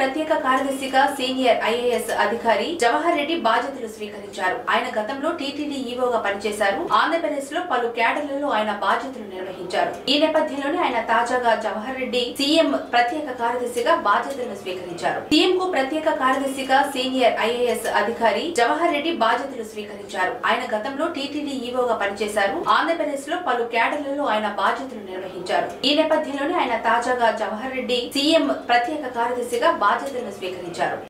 ప్రత్యేక కార్యదర్శిగా senior IAS అధికారి జవహర్ రెడ్డి బాధ్యతలు స్వీకరించారు. ఆయన గతంలో టీటీడీ ఈవోగా పనిచేశారు. ఆంధ్రప్రదేశ్లో పలు క్యాడర్లలో ఆయన బాధ్యతలు నిర్వహించారు. ఈ నేపథ్యంలోనే ఆయన తాజాగా జవహర్ రెడ్డి సీఎం ప్రత్యేక కార్యదర్శిగా బాధ్యతలను స్వీకరించారు. సీఎం కు ప్రత్యేక కార్యదర్శిగా సీనియర్ ఐఏఎస్ అధికారి జవహర్ రెడ్డి బాధ్యతలు స్వీకరించారు. ఆయన గతంలో టీటీడీ ఈవోగా పనిచేశారు. ఆంధ్రప్రదేశ్లో పలు క్యాడర్లలో ఆయన బాధ్యతలు నిర్వహించారు. ఈ నేపథ్యంలోనే ఆయన తాజాగా జవహర్ రెడ్డి సీఎం ప్రత్యేక కార్యదర్శిగా బాధ్యతలను స్వీకరించారు.